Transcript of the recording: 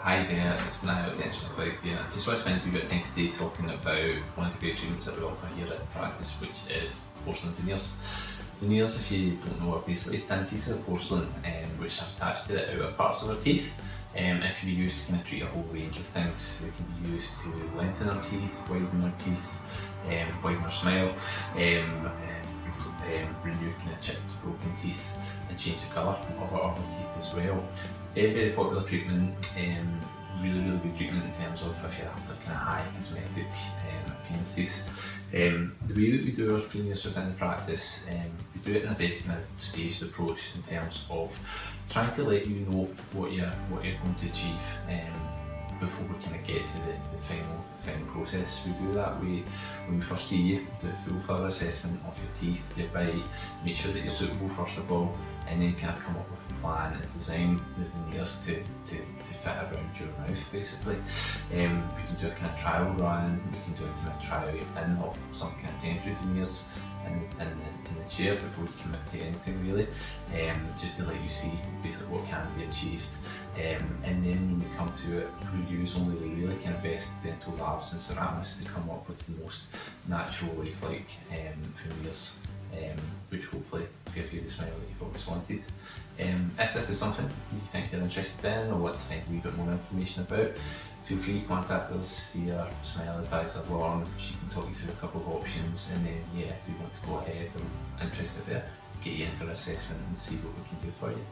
Hi there, it's Niall at Dental Cloud here. I just want to spend a wee bit of time today talking about one of the great treatments that we offer here at the practice, which is porcelain veneers. Veneers, if you don't know, are basically thin pieces of porcelain um, which are attached to the outer parts of our teeth. Um, it can be used to kind of treat a whole range of things. It can be used to lengthen our teeth, widen our teeth, um, widen our smile, um, um, renew kind of chipped, broken teeth, and change the colour of our, of teeth as well. Very, very popular treatment, um, really, really good treatment in terms of if you're after kind of high cosmetic um, appearances. Um, the way that we do our veneers within the practice, um, we do it in a very kind of staged approach in terms of trying to let you know what you're, what you're going to achieve um, before we kind of get to the, the final final process. We do that we, when we first see you, do a full thorough assessment of your teeth, your bite, make sure that you're suitable first of all, and then kind of come up with a plan and design the veneers to, to, to fit around your mouth basically. Um, we can do a kind of trial run, we can do a kind of trial in of some kind of temporary veneers in, in chair before you commit to anything really, um, just to let you see basically what can be achieved. Um, and then when we come to it, we use only the really kind of best dental labs and ceramics to come up with the most natural lifelike um, veneers, um, which hopefully give you the smile that you've always wanted. Um, if this is something you think you're interested in or want to find a wee bit more information about, feel free to contact us, see our smile advisor Lauren, she can talk you through a couple of options and then yeah, if you want to go ahead interested there, get you in for an assessment and see what we can do for you.